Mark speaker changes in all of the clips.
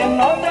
Speaker 1: não know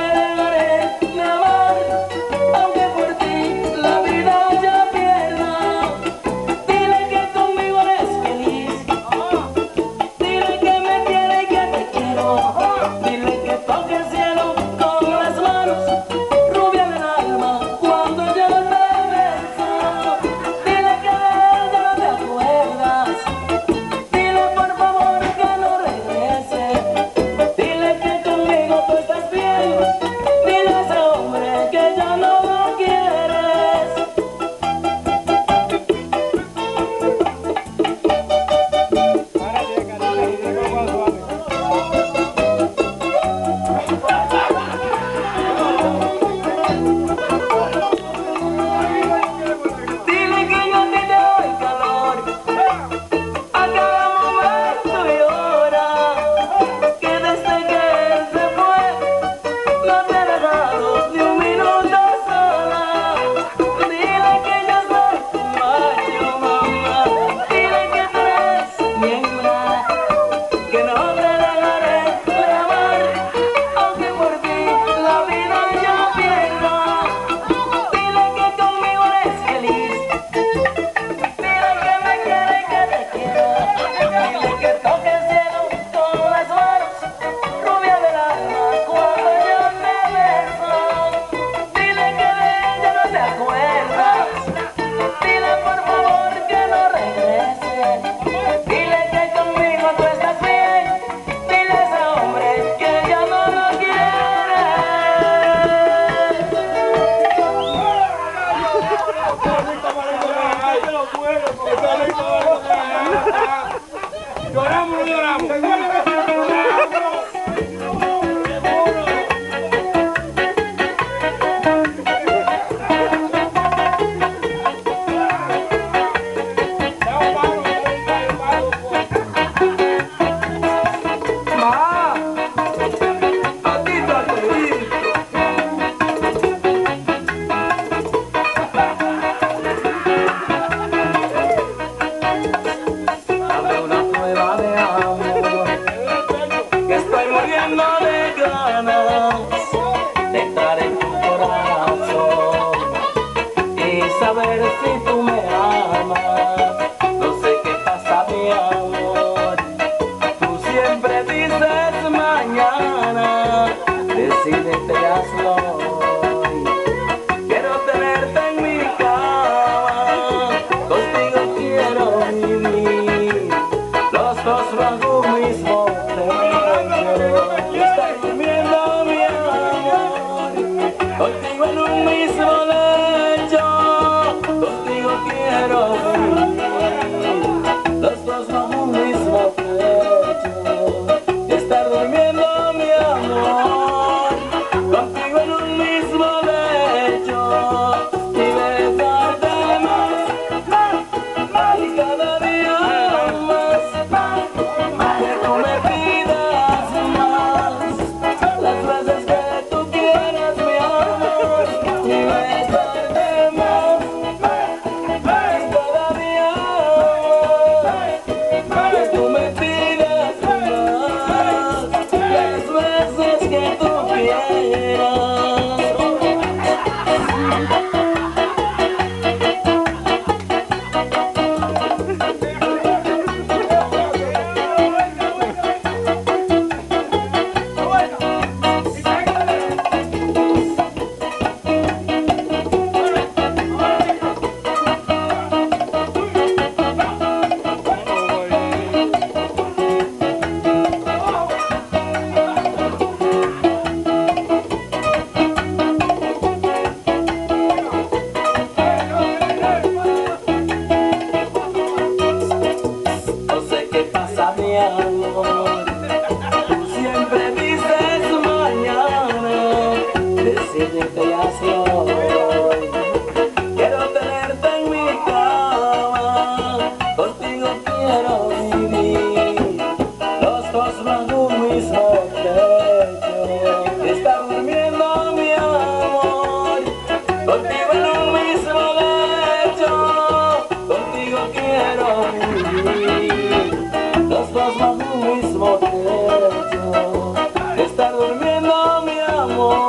Speaker 1: Contigo en un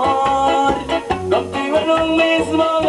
Speaker 1: amor Contigo en un mismo